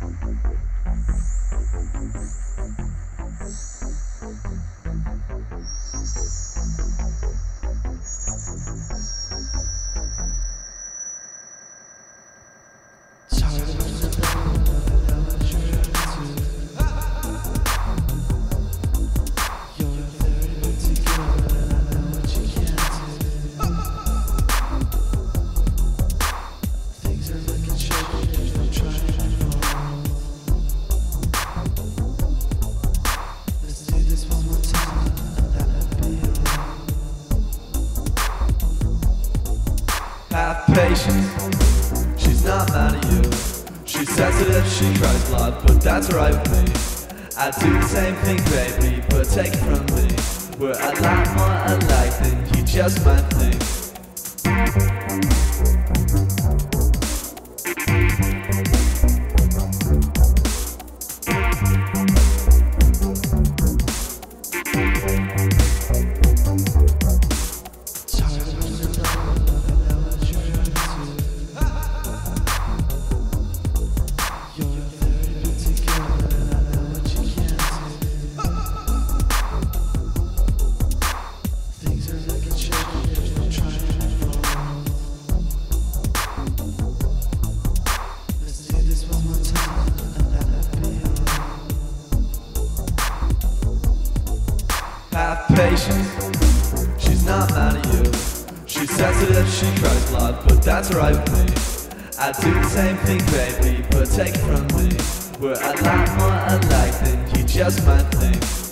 Thank you. Have patience, she's not mad at you. She says it she cries lot, but that's alright with me. I do the same thing, baby, but take it from me. We're a lot more alike than you just might think. She's not mad at you. She says it if she cries a lot, but that's alright with me. I do the same thing, baby, but take it from me. We're a lot more alike than you just might think.